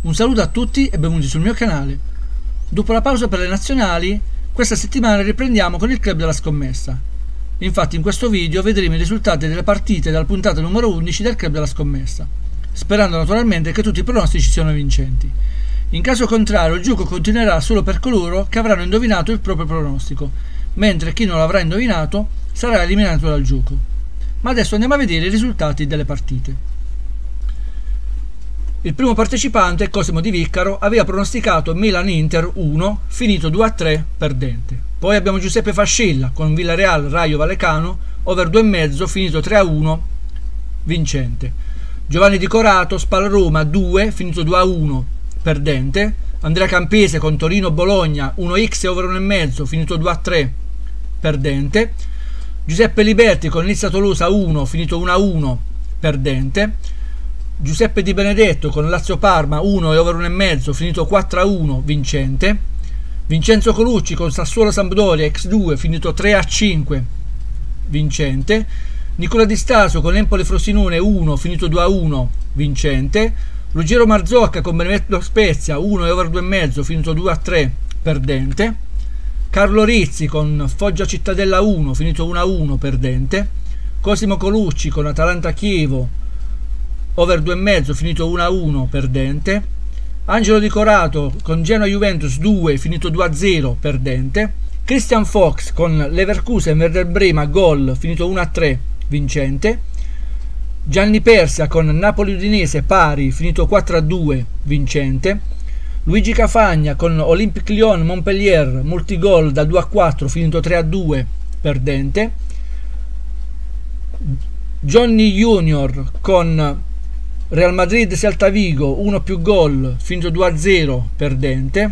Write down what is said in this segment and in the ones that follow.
Un saluto a tutti e benvenuti sul mio canale. Dopo la pausa per le nazionali, questa settimana riprendiamo con il club della scommessa. Infatti in questo video vedremo i risultati delle partite della puntata numero 11 del club della scommessa, sperando naturalmente che tutti i pronostici siano vincenti. In caso contrario il gioco continuerà solo per coloro che avranno indovinato il proprio pronostico, mentre chi non l'avrà indovinato sarà eliminato dal gioco. Ma adesso andiamo a vedere i risultati delle partite. Il primo partecipante, Cosimo Di Viccaro, aveva pronosticato Milan-Inter 1, finito 2-3, perdente. Poi abbiamo Giuseppe Fascilla con Villareal Raio Vallecano, over 2,5, finito 3-1, vincente. Giovanni Di Corato, Spal Roma 2, finito 2-1, perdente. Andrea Campese con Torino Bologna 1x over 1,5, finito 2-3, perdente. Giuseppe Liberti con Nizza Tolosa 1, finito 1-1, perdente. Giuseppe Di Benedetto con Lazio Parma 1 e over 1,5 finito 4 a 1 vincente. Vincenzo Colucci con Sassuolo Sampdoria X2 finito 3 a 5 vincente. Nicola Di Stasio con Empoli Frosinone 1 finito 2 a 1 vincente. Ruggero Marzocca con Benedetto Spezia 1 e over 2,5 finito 2 a 3 perdente. Carlo Rizzi con Foggia Cittadella 1 finito 1 a 1 perdente. Cosimo Colucci con Atalanta Chievo over 2,5 finito 1-1 perdente. Angelo Di Corato con Genoa Juventus 2 finito 2-0 perdente. Christian Fox con Leverkusen Werder Brema gol finito 1-3 vincente. Gianni Persia con Napoli Udinese pari finito 4-2 vincente. Luigi Cafagna con Olympique Lyon Montpellier multigol da 2-4 finito 3-2 perdente. Johnny Junior con Real Madrid Celta Vigo 1 più gol finito 2-0 perdente.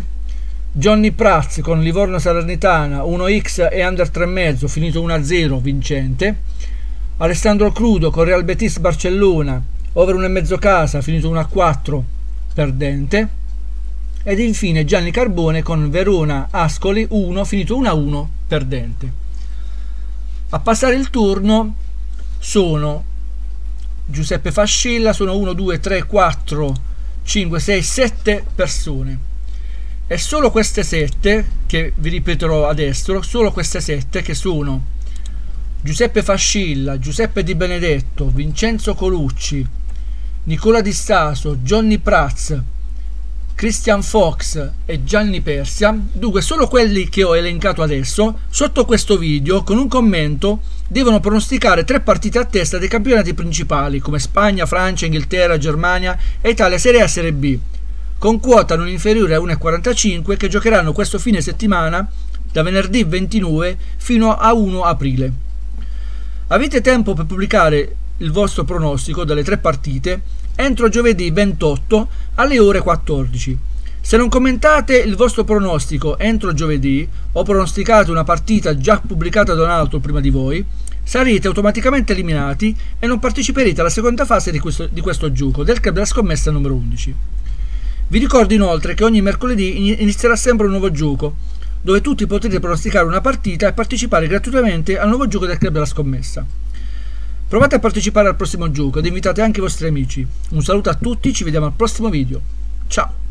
Johnny Prats con Livorno Salernitana 1x e under 3,5 finito 1-0 vincente. Alessandro Crudo con Real Betis Barcellona over 1,5 casa finito 1-4 perdente. Ed infine Gianni Carbone con Verona Ascoli 1 finito 1-1 perdente. A passare il turno sono Giuseppe Fascilla sono 1, 2, 3, 4, 5, 6, 7 persone. E solo queste 7, che vi ripeterò adesso, solo queste 7 che sono Giuseppe Fascilla, Giuseppe Di Benedetto, Vincenzo Colucci, Nicola Di Staso, Johnny Praz, Christian Fox e Gianni Persia, dunque solo quelli che ho elencato adesso, sotto questo video con un commento devono pronosticare tre partite a testa dei campionati principali come Spagna, Francia, Inghilterra, Germania e Italia Serie A e Serie B, con quota non inferiore a 1,45 che giocheranno questo fine settimana da venerdì 29 fino a 1 aprile. Avete tempo per pubblicare il vostro pronostico delle tre partite entro giovedì 28 alle ore 14. Se non commentate il vostro pronostico entro giovedì o pronosticate una partita già pubblicata da un altro prima di voi, sarete automaticamente eliminati e non parteciperete alla seconda fase di questo, di questo gioco del club della scommessa numero 11. Vi ricordo inoltre che ogni mercoledì inizierà sempre un nuovo gioco, dove tutti potrete pronosticare una partita e partecipare gratuitamente al nuovo gioco del club della scommessa. Provate a partecipare al prossimo gioco ed invitate anche i vostri amici. Un saluto a tutti, ci vediamo al prossimo video. Ciao!